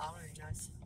老人家洗。